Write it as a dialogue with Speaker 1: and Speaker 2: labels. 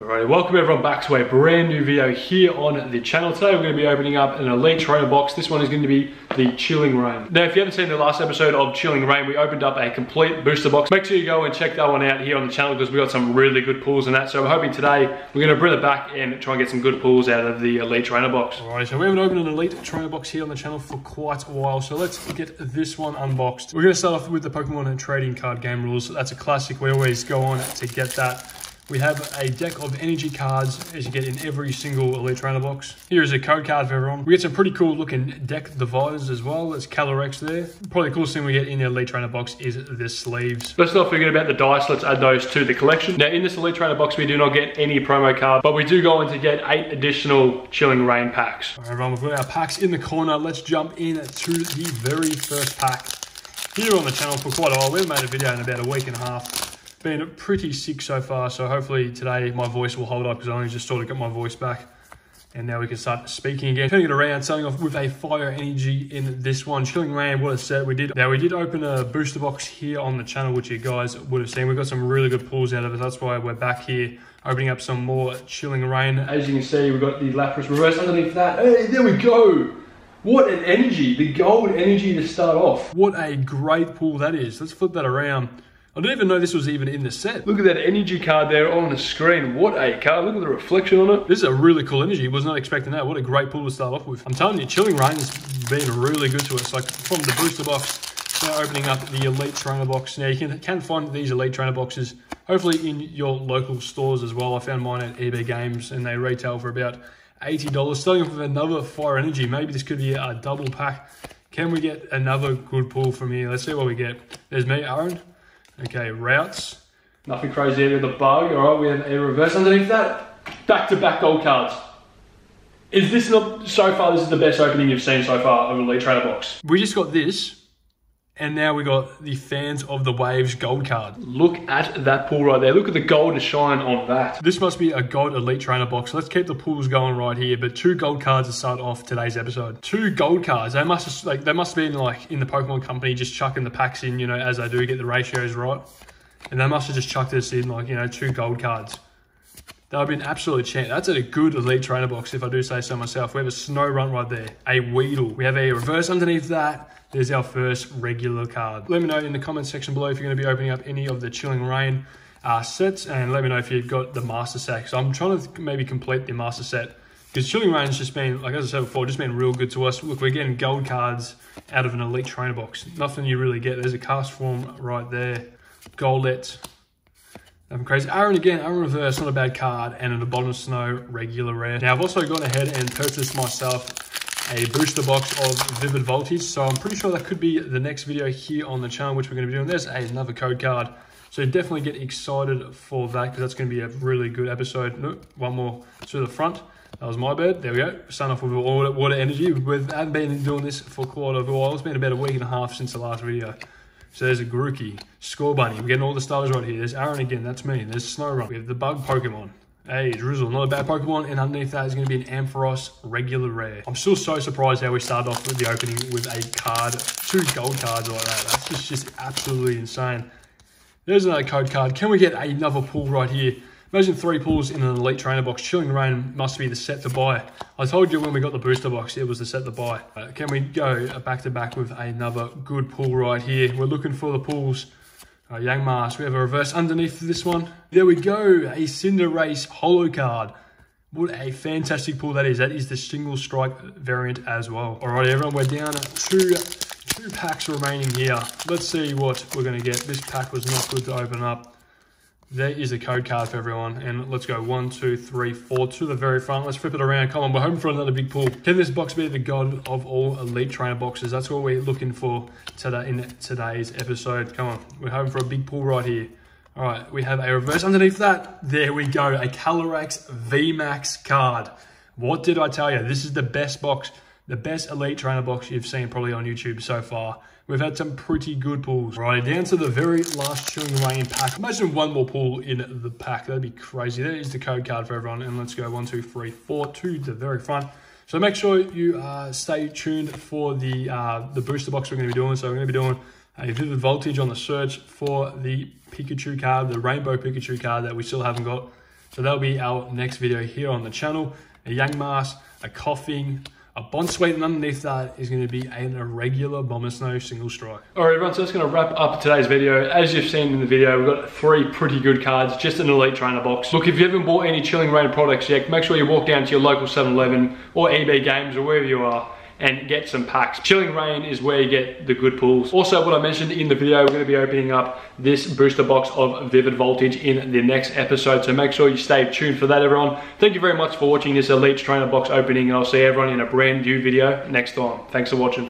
Speaker 1: Alright, welcome everyone back to a brand new video here on the channel. Today we're going to be opening up an Elite Trainer box. This one is going to be the Chilling Reign. Now if you haven't seen the last episode of Chilling Reign, we opened up a complete booster box. Make sure you go and check that one out here on the channel because we got some really good pulls in that. So we're hoping today we're going to bring it back and try and get some good pulls out of the Elite Trainer box. Alright, so we haven't opened an Elite Trainer box here on the channel for quite a while. So let's get this one unboxed. We're going to start off with the Pokemon trading card game rules. That's a classic. We always go on to get that. We have a deck of energy cards as you get in every single Elite Trainer box. Here is a code card for everyone. We get some pretty cool looking deck dividers as well. There's Calyrex there. Probably the coolest thing we get in the Elite Trainer box is the sleeves. Let's not forget about the dice. Let's add those to the collection. Now in this Elite Trainer box, we do not get any promo card, but we do go on to get eight additional Chilling Reign packs. All right, everyone, we've got our packs in the corner. Let's jump in to the very first pack here on the channel for quite a while. We haven't made a video in about a week and a half been pretty sick so far, so hopefully today my voice will hold up because I only just sort of got my voice back. And now we can start speaking again. Turning it around, starting off with a fire energy in this one. Chilling Reign, what a set we did. Now we did open a booster box here on the channel, which you guys would have seen. We got some really good pulls out of it. That's why we're back here opening up some more Chilling Reign. As you can see, we've got the Lapras reverse underneath that. Hey, there we go. What an energy, the gold energy to start off. What a great pull that is. Let's flip that around. I didn't even know this was even in the set. Look at that energy card there on the screen. What a card. Look at the reflection on it. This is a really cool energy. Was not expecting that. What a great pull to start off with. I'm telling you, Chilling Reign has been really good to us. Like from the booster box, now opening up the Elite Trainer box. Now you can, can find these Elite Trainer boxes hopefully in your local stores as well. I found mine at EB Games and they retail for about $80. Starting off with another Fire Energy. Maybe this could be a double pack. Can we get another good pull from here? Let's see what we get. There's me, Aaron. Okay, routes. Nothing crazy here with the bug. All right, we have a reverse underneath that. Back-to-back -back gold cards. Is this not, so far, this is the best opening you've seen so far of a Elite Trainer box? We just got this, and now we got the Fans of the Waves gold card. Look at that pool right there. Look at the gold shine on that. This must be a gold Elite Trainer box. Let's keep the pools going right here. But two gold cards to start off today's episode. Two gold cards. They must have, like they must have been like in the Pokemon company just chucking the packs in, you know, as they do get the ratios right. And they must have just chucked this in like, you know, two gold cards. That would be an absolute chance. That's a good elite trainer box, if I do say so myself. We have a Snorunt right there, a Weedle. We have a reverse underneath that. There's our first regular card. Let me know in the comments section below if you're going to be opening up any of the Chilling Reign uh, sets, and let me know if you've got the Master Set. So I'm trying to maybe complete the Master Set because Chilling Reign's just been, like as I said before, just been real good to us. Look, we're getting gold cards out of an elite trainer box. Nothing you really get. There's a Castform right there. Golett, I'm crazy. Aaron again, Aaron Reverse, not a bad card, and an Abomasnow regular rare. Now, I've also gone ahead and purchased myself a booster box of Vivid Voltage, so I'm pretty sure that could be the next video here on the channel, which we're going to be doing. There's another code card, so definitely get excited for that, because that's going to be a really good episode. Nope, one more to the front. That was my bed. There we go. Starting off with water, water energy. We've I've been doing this for quite a while. It's been about a week and a half since the last video. So there's a Grookey, Scorbunny. We're getting all the starters right here. There's Aaron again, that's me. There's Snorunt. We have the bug Pokemon. Hey, Drizzile, not a bad Pokemon. And underneath that is going to be an Ampharos regular rare. I'm still so surprised how we started off with the opening with a card, two gold cards like that. That's just, just absolutely insane. There's another code card. Can we get another pull right here? Imagine three pulls in an Elite Trainer box. Chilling Reign must be the set to buy. I told you when we got the booster box, it was the set to buy. Uh, can we go back to back with another good pull right here? We're looking for the pulls. Uh, Yangmars, we have a reverse underneath this one. There we go, a Cinderace holo card. What a fantastic pull that is. That is the single strike variant as well. All right, everyone, we're down to two, two packs remaining here. Let's see what we're going to get. This pack was not good to open up. There is a code card for everyone. And let's go one, two, three, four to the very front. Let's flip it around. Come on, we're hoping for another big pull. Can this box be the god of all elite trainer boxes? That's what we're looking for today in today's episode. Come on, we're hoping for a big pull right here. All right, we have a reverse underneath that. There we go, a Calyrex VMAX card. What did I tell you? This is the best box, the best elite trainer box you've seen probably on YouTube so far. We've had some pretty good pulls. Right, down to the very last Chilling Reign pack. Imagine one more pull in the pack. That'd be crazy. That is the code card for everyone. And let's go one, two, three, four to the very front. So make sure you uh, stay tuned for the uh, the booster box we're going to be doing. So we're going to be doing a Vivid Voltage on the search for the Pikachu card, the Rainbow Pikachu card that we still haven't got. So that'll be our next video here on the channel. A Yangmas, a Koffing, a sweep, and underneath that is going to be an irregular Abomasnow single strike. All right, everyone, so that's going to wrap up today's video. As you've seen in the video, we've got three pretty good cards, just an Elite Trainer box. Look, if you haven't bought any Chilling Reign products yet, make sure you walk down to your local 7-Eleven or EB Games or wherever you are and get some packs. Chilling Reign is where you get the good pulls. Also, what I mentioned in the video, we're gonna be opening up this booster box of Vivid Voltage in the next episode, so make sure you stay tuned for that, everyone. Thank you very much for watching this Elite Trainer box opening, and I'll see everyone in a brand new video next time. Thanks for watching.